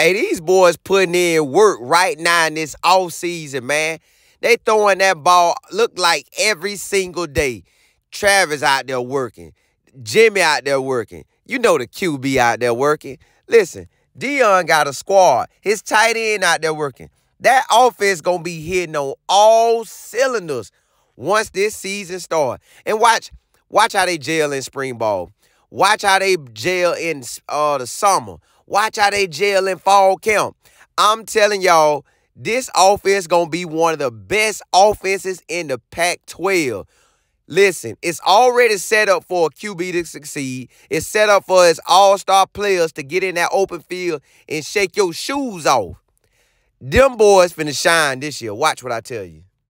Hey, these boys putting in work right now in this off season, man. They throwing that ball look like every single day. Travis out there working. Jimmy out there working. You know the QB out there working. Listen, Deion got a squad. His tight end out there working. That offense gonna be hitting on all cylinders once this season start. And watch, watch how they jail in spring ball. Watch how they jail in uh, the summer. Watch how they jail in fall camp. I'm telling y'all, this offense gonna be one of the best offenses in the Pac-12. Listen, it's already set up for a QB to succeed. It's set up for his all-star players to get in that open field and shake your shoes off. Them boys finna shine this year. Watch what I tell you.